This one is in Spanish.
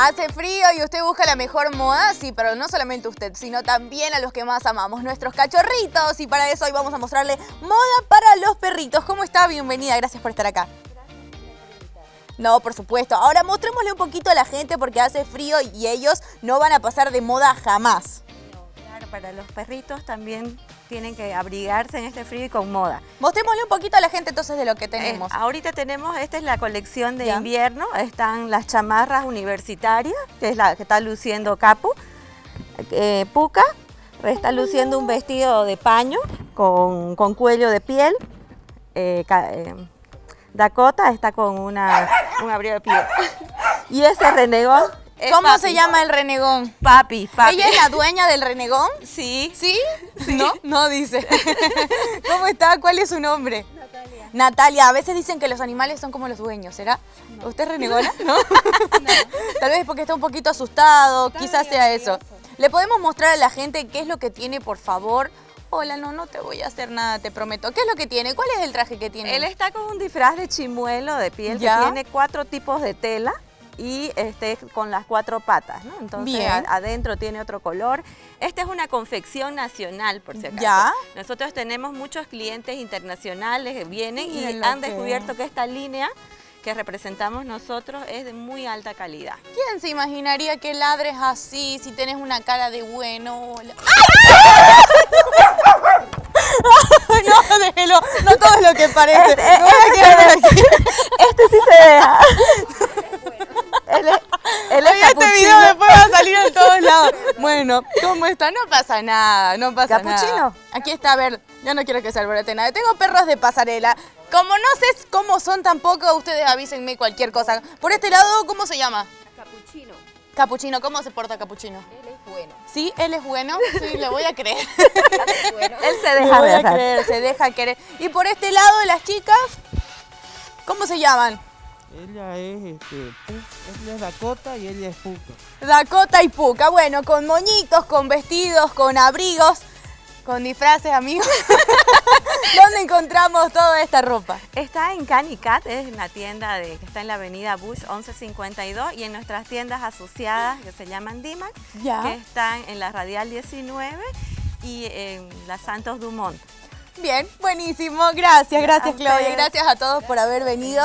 Hace frío y usted busca la mejor moda, sí, pero no solamente usted, sino también a los que más amamos, nuestros cachorritos. Y para eso hoy vamos a mostrarle moda para los perritos. ¿Cómo está? Bienvenida, gracias por estar acá. No, por supuesto. Ahora mostrémosle un poquito a la gente porque hace frío y ellos no van a pasar de moda jamás. claro, para los perritos también tienen que abrigarse en este frío y con moda. Mostrémosle un poquito a la gente entonces de lo que Eh, tenemos. ahorita tenemos, esta es la colección de Ya. invierno, están las chamarras universitarias, que es la que está luciendo Capu, eh, Puca, está luciendo un vestido de paño con, con cuello de piel, eh, eh, Dakota está con una, un abrigo de piel. Y ese renegón es ¿Cómo Papi. se llama el renegón? Papi, papi. ¿Ella es la dueña del renegón? Sí. ¿Sí? ¿No? No dice. ¿Cómo está? ¿Cuál es su nombre? Natalia. Natalia, a veces dicen que los animales son como los dueños, ¿será? ¿Usted es renegona? ¿No? Tal vez porque está un poquito asustado, quizás sea eso. ¿Le podemos mostrar a la gente qué es lo que tiene, por favor? Hola, no, no te voy a hacer nada, te prometo. ¿Qué es lo que tiene? ¿Cuál es el traje que tiene? Él está con un disfraz de chimuelo de piel Ya. que tiene cuatro tipos de tela y este con las cuatro patas, ¿no? Entonces Bien. adentro tiene otro color. Esta es una confección nacional, por si acaso. Ya. Nosotros tenemos muchos clientes internacionales que vienen y han que- descubierto que esta línea que representamos nosotros es de muy alta calidad. ¿Quién se imaginaría que ladres así si tenés una cara de bueno? No, déjelo. No todo es lo que parece. Este sí se deja. él es, él es Oye, este capuchino. video después va a salir en todos lados. Bueno, ¿cómo está? No pasa nada, no pasa nada. ¿Capuchino? Aquí está, a ver, yo no quiero que se alborote nada. Tengo perros de pasarela. Como no sé cómo son tampoco, ustedes avísenme cualquier cosa. Por este lado, ¿cómo se llama? Capuchino, Capuchino, ¿cómo se porta Capuchino? él es bueno. ¿Sí? ¿Él es bueno? Sí, le voy a creer. bueno. Él se deja voy a creer, se deja querer. Y por este lado, las chicas, ¿cómo se llaman? Ella es, este, ella es Dakota y ella es Puka. Dakota y Puca. Bueno, con moñitos, con vestidos, con abrigos, con disfraces, amigos. ¿Dónde encontramos toda esta ropa? Está en Canicat, es la tienda de, que está en la avenida Bush 1152 y en nuestras tiendas asociadas que se llaman Dimac, Ya. que están en la Radial 19 y en la Santos Dumont. Bien, buenísimo. Gracias, gracias A Claudia. ustedes. Gracias a todos por haber venido.